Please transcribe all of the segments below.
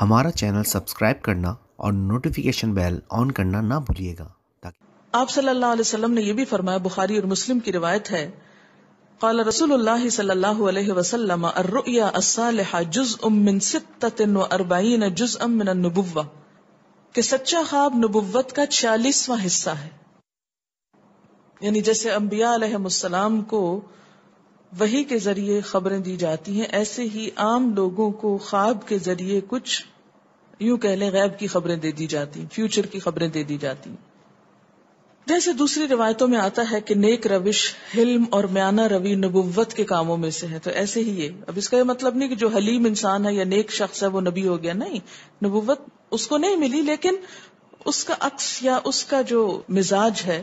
ہمارا channel subscribe کرنا اور نوٹیفیکیشن بیل آن کرنا نہ بھولیے گا تاکہ آپ صلی اللہ علیہ وسلم نے یہ بھی فرمایا، بخاری اور مسلم کی روایت ہے۔ قال رسول اللہ صلی اللہ علیہ وسلم، الرؤیا الصالحہ جزء من ستت و اربعین جزء من النبوہ کہ سچا خواب نبوت کا چھیالیسواں حصہ ہے۔ یعنی جیسے انبیاء علیہ السلام کو وہی کے ذریعے خبریں دی جاتی ہیں۔ ایسے ہی عام لوگوں کو خواب کے ذریعے کچھ یوں کہہ لیں غیب کی خبریں دے دی جاتی فیوچر کی خبریں دے دی جاتی جیسے دوسری روایتوں میں آتا ہے کہ نیک روش حلم اور میانہ روی نبوت کے کاموں میں سے ہے۔ تو ایسے ہی یہ۔ اب اس کا یہ مطلب نہیں کہ جو حلیم انسان ہے یا نیک شخص ہے وہ نبی ہو گیا، نہیں۔ نبوت اس کو نہیں ملی، لیکن اس کا عکس یا اس کا جو مزاج ہے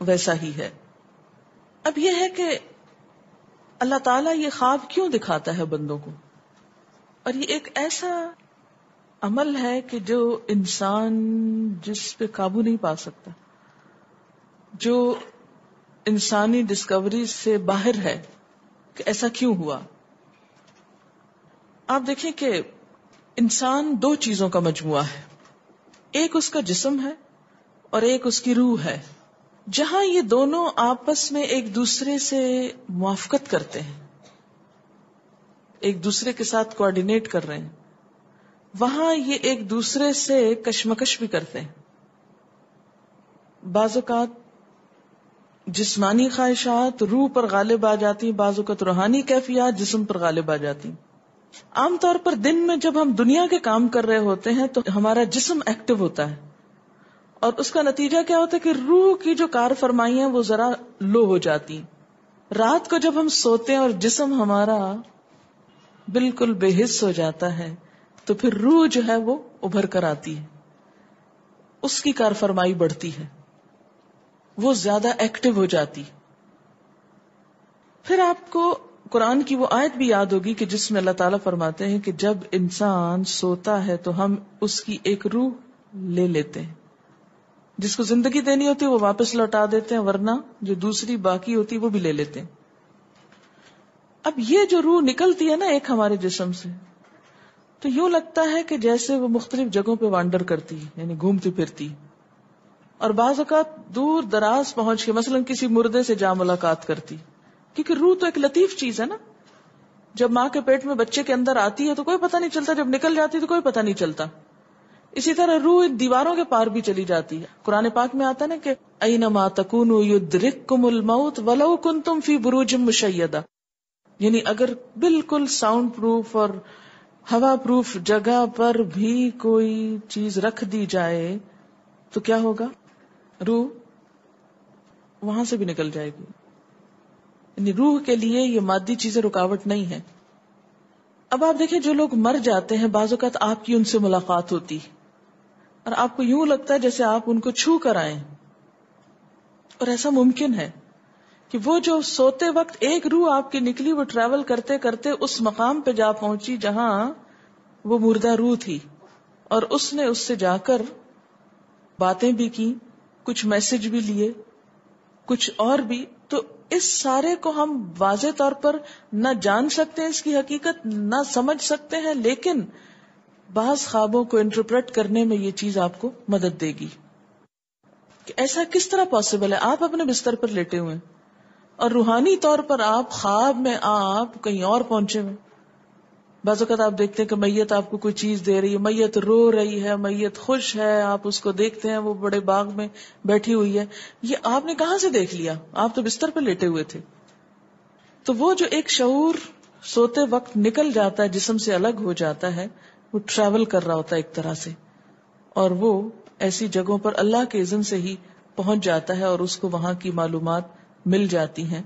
ویسا ہی ہے۔ اب یہ ہے کہ اللہ تعالیٰ یہ خواب کیوں دکھاتا ہے بندوں کو؟ اور یہ ایک ایسا عمل ہے کہ جو انسان جس پہ قابو نہیں پا سکتا، جو انسانی ڈسکوری سے باہر ہے کہ ایسا کیوں ہوا؟ آپ دیکھیں کہ انسان دو چیزوں کا مجموعہ ہے، ایک اس کا جسم ہے اور ایک اس کی روح ہے۔ جہاں یہ دونوں آپس میں ایک دوسرے سے موافقت کرتے ہیں، ایک دوسرے کے ساتھ کوآڈینیٹ کر رہے ہیں، وہاں یہ ایک دوسرے سے کشمکش بھی کرتے ہیں۔ بعض اوقات جسمانی خواہشات، روح پر غالب آ جاتی بعض اوقات روحانی کیفیات، جسم پر غالب آ جاتی عام طور پر دن میں جب ہم دنیا کے کام کر رہے ہوتے ہیں تو ہمارا جسم ایکٹیو ہوتا ہے۔ اور اس کا نتیجہ کیا ہوتا ہے کہ روح کی جو کار فرمائی ہیں وہ ذرا لو ہو جاتی۔ رات کو جب ہم سوتے ہیں اور جسم ہمارا بالکل بے حص ہو جاتا ہے، تو پھر روح جو ہے وہ ابھر کر آتی ہے۔ اس کی کار فرمائی بڑھتی ہے۔ وہ زیادہ ایکٹیو ہو جاتی۔ پھر آپ کو قرآن کی وہ آیت بھی یاد ہوگی کہ جس میں اللہ تعالیٰ فرماتے ہیں کہ جب انسان سوتا ہے تو ہم اس کی ایک روح لے لیتے ہیں۔ جس کو زندگی دینی ہوتی ہے وہ واپس لوٹا دیتے ہیں، ورنہ جو دوسری باقی ہوتی ہے وہ بھی لے لیتے ہیں۔ اب یہ جو روح نکلتی ہے نا ایک ہمارے جسم سے، تو یوں لگتا ہے کہ جیسے وہ مختلف جگہوں پہ وانڈر کرتی یعنی گھومتی پھرتی۔ اور بعض اوقات دور دراز پہنچ کے مثلا کسی مردے سے جا ملاقات کرتی۔ کیونکہ روح تو ایک لطیف چیز ہے نا۔ جب ماں کے پیٹ میں بچے کے اندر آتی ہے تو کوئی پتہ نہیں چلتا، جب نکل جاتی تو کوئی پتہ نہیں چلتا۔ اسی طرح روح ان دیواروں کے پار بھی چلی جاتی ہے۔ قرآن پاک میں آتا نا کہ اینما تکون یدرککم الموت ولو کنتم فی بروج مشیدہ۔ یعنی اگر بالکل ساؤنڈ پروف اور ہوا پروف جگہ پر بھی کوئی چیز رکھ دی جائے تو کیا ہوگا؟ روح وہاں سے بھی نکل جائے گی۔ یعنی روح کے لیے یہ مادی چیزیں رکاوٹ نہیں ہے اب آپ دیکھیں جو لوگ مر جاتے ہیں، بعض اوقات آپ کی ان سے ملاقات ہوتی اور آپ کو یوں لگتا ہے جیسے آپ ان کو چھو کر آئے اور ایسا ممکن ہے کہ وہ جو سوتے وقت ایک روح آپ کی نکلی، وہ ٹریول کرتے کرتے اس مقام پہ جا پہنچی جہاں وہ مردہ روح تھی۔ اور اس نے اس سے جا کر باتیں بھی کی، کچھ میسج بھی لیے، کچھ اور بھی۔ تو اس سارے کو ہم واضح طور پر نہ جان سکتے ہیں اس کی حقیقت نہ سمجھ سکتے ہیں، لیکن بعض خوابوں کو انٹرپریٹ کرنے میں یہ چیز آپ کو مدد دے گی۔ کہ ایسا کس طرح پاسبل ہے؟ آپ اپنے بستر پر لیٹے ہوئے اور روحانی طور پر آپ خواب میں آپ کہیں اور پہنچے ہوئے بعض اوقات آپ دیکھتے ہیں کہ میت آپ کو کوئی چیز دے رہی ہے۔ میت رو رہی ہے، میت خوش ہے، آپ اس کو دیکھتے ہیں، وہ بڑے باغ میں بیٹھی ہوئی ہے۔ یہ آپ نے کہاں سے دیکھ لیا؟ آپ تو بستر پہ لیٹے ہوئے تھے۔ تو وہ جو ایک شعور سوتے وقت نکل جاتا ہے، جسم سے الگ ہو جاتا ہے وہ ٹریول کر رہا ہوتا ہے ایک طرح سے۔ اور وہ ایسی جگہوں پر اللہ کے عزم سے ہی پہنچ جاتا ہے اور اس کو وہاں کی معلومات مل جاتی ہیں۔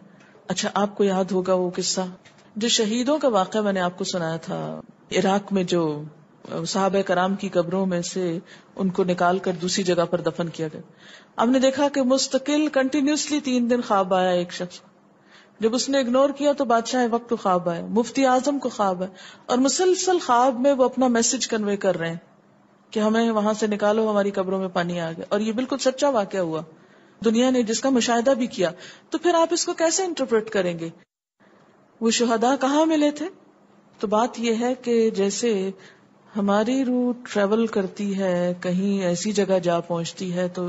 اچھا آپ کو یاد ہوگا وہ قصہ۔ جو شہیدوں کا واقعہ میں نے آپ کو سنایا تھا، عراق میں جو صحابہ کرام کی قبروں میں سے ان کو نکال کر دوسری جگہ پر دفن کیا گیا۔ اب نے دیکھا کہ مستقل کنٹینیوسلی تین دن خواب آیا ایک شخص جب اس نے اگنور کیا تو بادشاہ وقت کو خواب آیا مفتی اعظم کو خواب ہے اور مسلسل خواب میں وہ اپنا میسج کنوے کر رہے ہیں کہ ہمیں وہاں سے نکالو، ہماری قبروں میں پانی آ گیا۔ اور یہ بالکل سچا واقعہ ہوا۔ دنیا نے جس کا مشاہدہ بھی کیا، تو پھر آپ اس کو کیسے انٹرپریٹ کریں گے؟ وہ شہدا کہاں ملے تھے؟ تو بات یہ ہے کہ جیسے ہماری روح ٹریول کرتی ہے، کہیں ایسی جگہ جا پہنچتی ہے، تو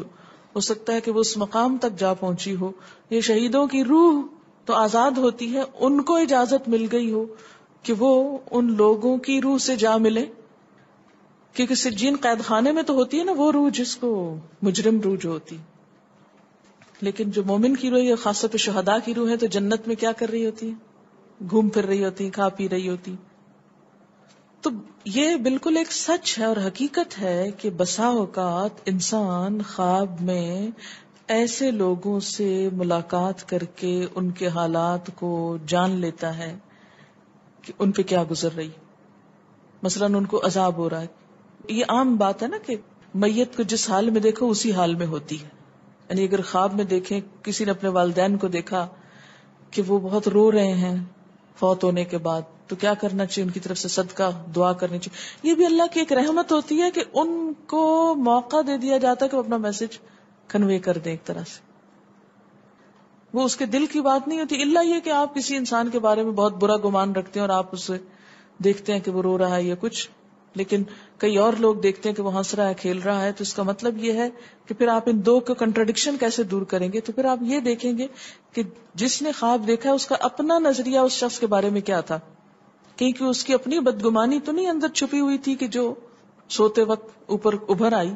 ہو سکتا ہے کہ وہ اس مقام تک جا پہنچی ہو۔ یہ شہیدوں کی روح تو آزاد ہوتی ہے، ان کو اجازت مل گئی ہو کہ وہ ان لوگوں کی روح سے جا ملے کیونکہ سجین قید خانے میں تو ہوتی ہے نا، وہ روح جس کو مجرم روح جو ہوتی۔ لیکن جو مومن کی روح ہے خاص طور پہ شہدا کی روح ہے، تو جنت میں کیا کر رہی ہوتی ہے؟ گھوم پھر رہی ہوتی، کھا پی رہی ہوتی۔ تو یہ بالکل ایک سچ ہے اور حقیقت ہے کہ بسا اوقات انسان خواب میں ایسے لوگوں سے ملاقات کر کے ان کے حالات کو جان لیتا ہے کہ ان پہ کیا گزر رہی۔ مثلا ان کو عذاب ہو رہا ہے۔ یہ عام بات ہے نا کہ میت کو جس حال میں دیکھو، اسی حال میں ہوتی ہے۔ یعنی اگر خواب میں دیکھیں، کسی نے اپنے والدین کو دیکھا کہ وہ بہت رو رہے ہیں فوت ہونے کے بعد، تو کیا کرنا چاہیے؟ ان کی طرف سے صدقہ، دعا کرنی چاہیے۔ یہ بھی اللہ کی ایک رحمت ہوتی ہے کہ ان کو موقع دے دیا جاتا ہے کہ وہ اپنا میسج کنوے کر دیں ایک طرح سے۔ وہ اس کے دل کی بات نہیں ہوتی اللہ یہ کہ آپ کسی انسان کے بارے میں بہت برا گمان رکھتے ہیں اور آپ اسے دیکھتے ہیں کہ وہ رو رہا ہے یا کچھ۔ لیکن کئی اور لوگ دیکھتے ہیں کہ وہ ہنس رہا ہے، کھیل رہا ہے، تو اس کا مطلب یہ ہے کہ پھر آپ ان دو کا کنٹرڈکشن کیسے دور کریں گے؟ تو پھر آپ یہ دیکھیں گے کہ جس نے خواب دیکھا ہے، اس کا اپنا نظریہ اس شخص کے بارے میں کیا تھا؟ کیونکہ اس کی اپنی بدگمانی تو نہیں اندر چھپی ہوئی تھی کہ جو سوتے وقت اوپر ابھر آئی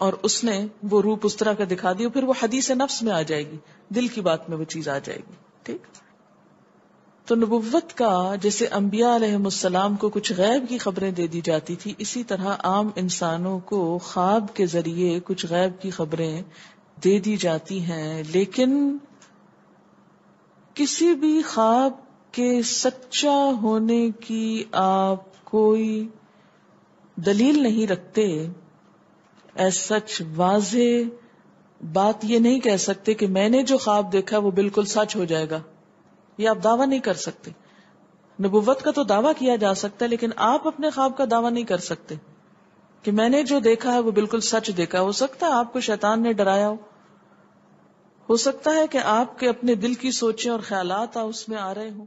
اور اس نے وہ روپ اس طرح کا دکھا دیا، پھر وہ حدیث نفس میں آ جائے گی، دل کی بات میں وہ چیز آ جائے گی، ٹھیک؟ تو نبوت کا جیسے انبیاء علیہ السلام کو کچھ غیب کی خبریں دے دی جاتی تھی، اسی طرح عام انسانوں کو خواب کے ذریعے کچھ غیب کی خبریں دے دی جاتی ہیں، لیکن کسی بھی خواب کے سچا ہونے کی آپ کوئی دلیل نہیں رکھتے ایس سچ واضح بات یہ نہیں کہہ سکتے کہ میں نے جو خواب دیکھا وہ بالکل سچ ہو جائے گا، یہ آپ دعویٰ نہیں کر سکتے۔ نبوت کا تو دعویٰ کیا جا سکتا ہے، لیکن آپ اپنے خواب کا دعویٰ نہیں کر سکتے۔ کہ میں نے جو دیکھا ہے وہ بالکل سچ دیکھا ہو سکتا ہے آپ کو شیطان نے ڈرایا ہو۔ ہو سکتا ہے کہ آپ کے اپنے دل کی سوچیں اور خیالات اس میں آ رہے ہوں۔